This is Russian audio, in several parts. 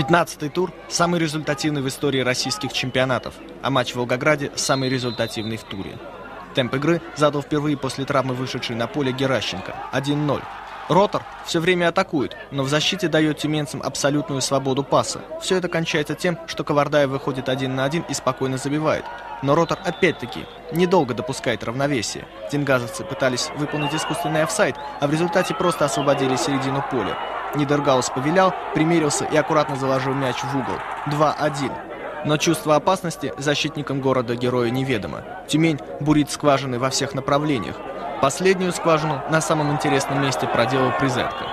15-й тур – самый результативный в истории российских чемпионатов, а матч в Волгограде – самый результативный в туре. Темп игры задал впервые после травмы вышедший на поле Геращенко – 1-0. Ротор все время атакует, но в защите дает тюменцам абсолютную свободу паса. Все это кончается тем, что Ковардаев выходит один на один и спокойно забивает. Но Ротор опять-таки недолго допускает равновесие. Тенгазовцы пытались выполнить искусственный офсайд, а в результате просто освободили середину поля. Нидергаус повелял, примерился и аккуратно заложил мяч в угол. 2-1. Но чувство опасности защитникам города-героя неведомо. Тюмень бурит скважины во всех направлениях. Последнюю скважину на самом интересном месте проделал Призетка.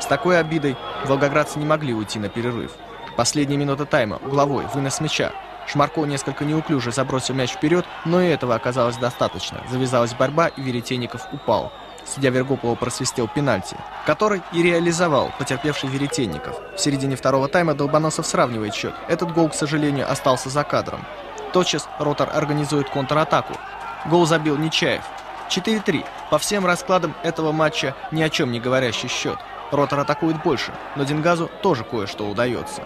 С такой обидой волгоградцы не могли уйти на перерыв. Последние минуты тайма, угловой, вынос мяча. Шмарко несколько неуклюже забросил мяч вперед, но и этого оказалось достаточно. Завязалась борьба, и Веретенников упал. Судья Вергопова просвистел пенальти, который и реализовал потерпевший Веретенников. В середине второго тайма Долбоносов сравнивает счет. Этот гол, к сожалению, остался за кадром. Тотчас Ротор организует контратаку. Гол забил Нечаев. 4-3. По всем раскладам этого матча ни о чем не говорящий счет. Ротор атакует больше, но Дингазу тоже кое-что удается.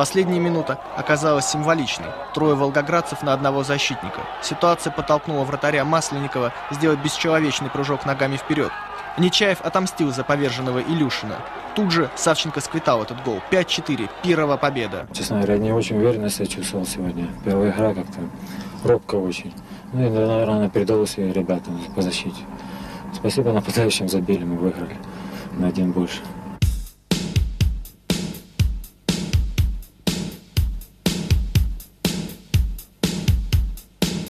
Последняя минута оказалась символичной. Трое волгоградцев на одного защитника. Ситуация подтолкнула вратаря Масленникова сделать бесчеловечный прыжок ногами вперед. Нечаев отомстил за поверженного Илюшина. Тут же Савченко сквитал этот гол. 5-4. Первая победа. Честно говоря, не очень уверенно себя чувствовал сегодня. Первая игра как-то робко очень. Ну и, наверное, передалось ребятам по защите. Спасибо нападающим забили, мы выиграли на один больше.